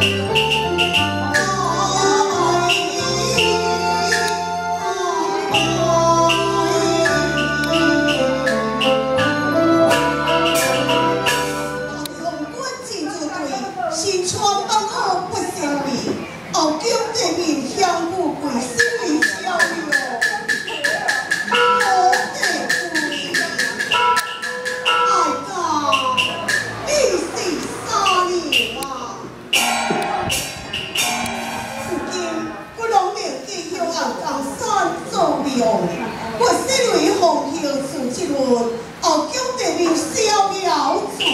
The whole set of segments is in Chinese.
我爱你人山做庙，我身为红袖自一轮，后宫的名逍遥自在。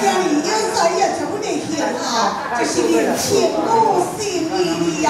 今年元帅也全部得行啊，这是你千古心意呀，